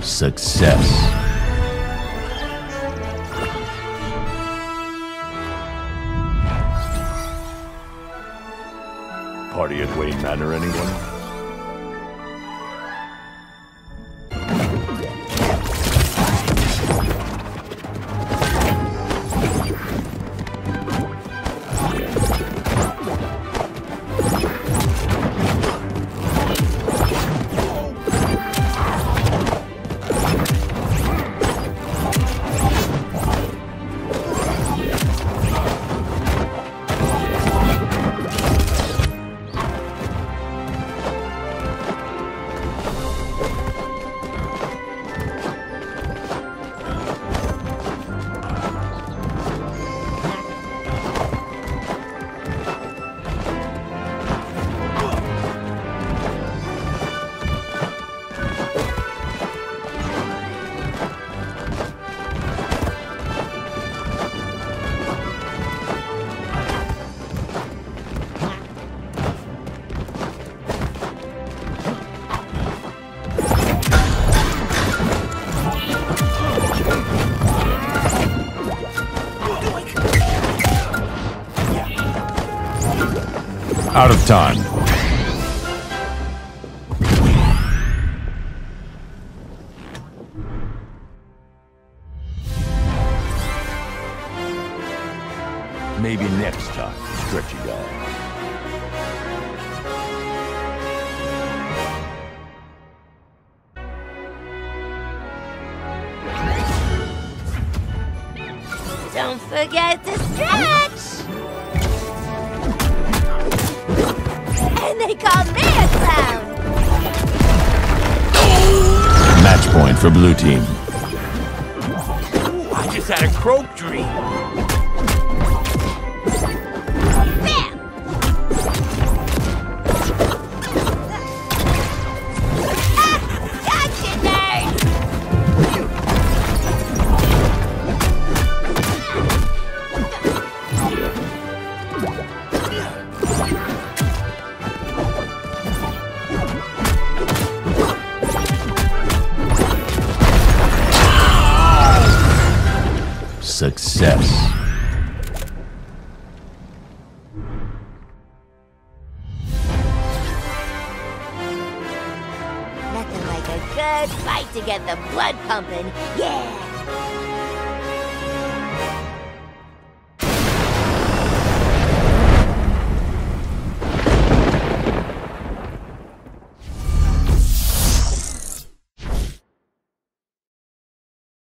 Success. Party at Wayne Manor, anyone? Out of time. Maybe next time, stretchy guy. Don't forget to stretch! And they call me a clown! Match point for blue team. Ooh, I just had a croak dream. Success. Nothing like a good fight to get the blood pumping. Yeah!